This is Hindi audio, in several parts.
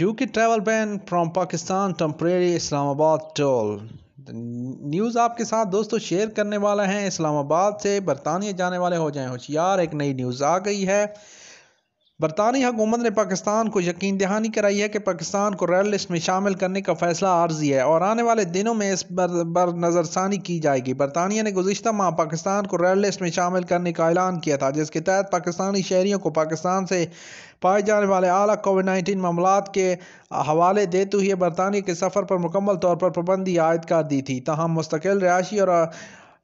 UK travel ban from Pakistan, temporary Islamabad toll. News आपके साथ दोस्तों शेयर करने वाला है, इस्लामाबाद से बरतानिया जाने वाले हो जाएँ होशियार। एक नई न्यूज़ आ गई है। बरतानी हुकूमत ने पाकिस्तान को यकीन दहानी कराई है कि पाकिस्तान को रेड लिस्ट में शामिल करने का फैसला आर्जी है और आने वाले दिनों में इस पर बर नज़रसानी की जाएगी। बरतानिया ने गुजशत माह पाकिस्तान को रेड लिस्ट में शामिल करने का ऐलान किया था, जिसके तहत पाकिस्तानी शहरीों को पाकिस्तान से पाए जाने वाले अला कोविड नाइन्टीन मामला के हवाले देते हुए बरतानिया के सफ़र पर मुकम्मल तौर पर पाबंदी आयद कर दी थी। तहम मुस्तकिल रहाशी और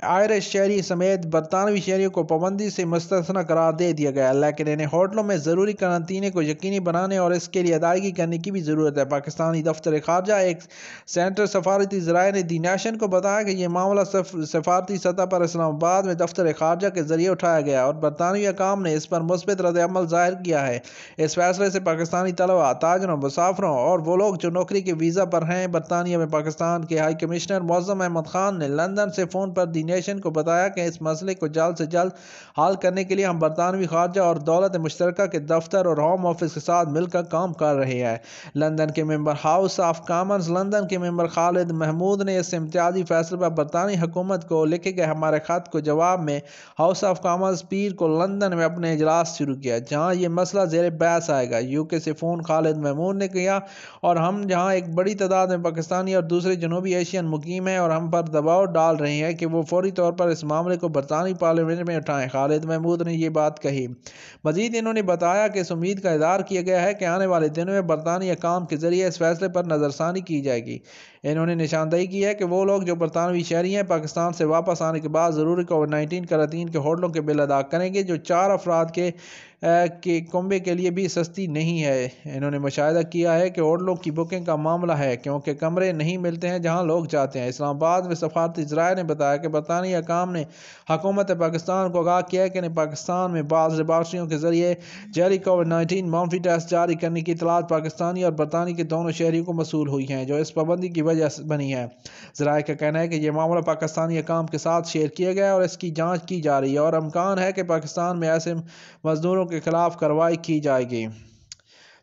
आयरिश शहरी समेत बरतानवी शहरीों को पाबंदी से मुस्तना करार दे दिया गया। लेकिन इन्हें होटलों में ज़रूरी करंतीने को यकीनी बनाने और इसके लिए अदायगी करने की भी ज़रूरत है। पाकिस्तानी दफ्तर खारजा एक सेंटर सफारती जराए ने दी नेशन को बताया कि यह मामला सफारती सतह पर इस्लामाबाद में दफ्तर खारजा के ज़रिए उठाया गया और बरतानवी अकाम ने इस पर मुस्बत रद्दमल ज़ाहिर किया है। इस फैसले से पाकिस्तानी तलबा, ताजरों, मुसाफरों और वो लोग जो नौकरी के वीज़ा पर हैं, बरतानिया में पाकिस्तान के हाई कमिश्नर मौजम अहमद खान ने लंदन से फ़ोन पर दी नेशन को बताया कि इस मसले को जल्द से जल्द हल करने के लिए हम बरतानवी खारजा और दौलत मुश्तर के दफ्तर और होम ऑफ़िस के साथ मिलकर काम कर रहे हैं। लंदन के member house of commons London के मेंबर खालिद महमूद ने इस इम्तियाजी फैसले पर बरतानी हुकूमत को लिखे गए हमारे खत को जवाब में हाउस ऑफ़ कामन्स पीर को लंदन में अपने इजलास शुरू किया, जहाँ ये मसला जेर बहस आएगा। यूके से फ़ोन खालिद महमूद ने किया और हम जहाँ एक बड़ी तादाद में पाकिस्तानी और दूसरे जनूबी एशियन मुकीम हैं और हम पर दबाव डाल रहे हैं कि वो फौरी तौर पर इस मामले को बरतानी पार्लियामेंट में उठाएँ। खालिद महमूद ने यह बात कही। मजीद इन्होंने बताया कि इस उम्मीद का इजहार किया गया है कि आने वाले दिनों में बरतानी काम के ज़रिए इस फैसले पर नज़रसानी की जाएगी। इन्होंने निशानदेही की है कि वो लोग जो बरतानवी शहरी हैं, पाकिस्तान से वापस आने के बाद ज़रूरी कोविड नाइन्टीन करातीन के होटलों के बिल अदा करेंगे, जो चार अफराद के के कुंबे के लिए भी सस्ती नहीं है। इन्होंने मुशाह किया है कि होटलों की बुकिंग का मामला है, क्योंकि कमरे नहीं मिलते हैं जहाँ लोग जाते हैं। इस्लामाबाद में सफारती जराए ने बताया कि बरतानी अकाम ने हकूमत पाकिस्तान को आगाह किया है कि पाकिस्तान में बाज़ लेबार्ट्रियों के ज़रिए जैली कोविड नाइन्टीन मामफी टेस्ट जारी करने की इतलात पाकिस्तानी और बरतानी के दोनों शहरीों को मसूल हुई हैं, जो इस पाबंदी की वजह बनी है। जराए का कहना है कि यह मामला पाकिस्तानी अकाम के साथ शेयर किया गया और इसकी जाँच की जा रही है और अमकान है कि पाकिस्तान में ऐसे मजदूरों के खिलाफ कार्रवाई की जाएगी।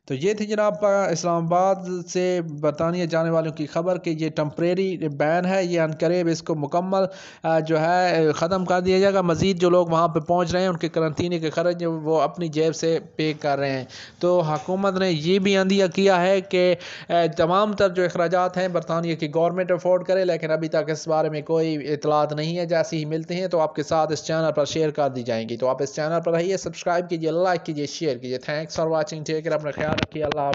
तो ये थी जनाब इस्लामाबाद से बरतानिया जाने वालों की खबर कि ये टम्परेरी बैन है, ये अनकरीब, इसको मुकम्मल जो है, ख़त्म कर दिया जाएगा। मज़ीद जो लोग वहाँ पर पहुँच रहे हैं, उनके करंतीने के खर्च वो अपनी जेब से पे कर रहे हैं। तो हुकूमत ने ये भी अंदिया किया है कि तमाम तर जो अखराज हैं, बरतानिया की गवर्नमेंट अफोर्ड करे, लेकिन अभी तक इस बारे में कोई इतलात नहीं है, जैसे ही मिलते हैं तो आपके साथ इस चैनल पर शेयर कर दी जाएँगी। तो आप इस चैनल पर रहिए, सब्सक्राइब कीजिए, लाइक कीजिए, शेयर कीजिए। थैंक्स फॉर वॉचिंग, टेक अपना ख्याल aquela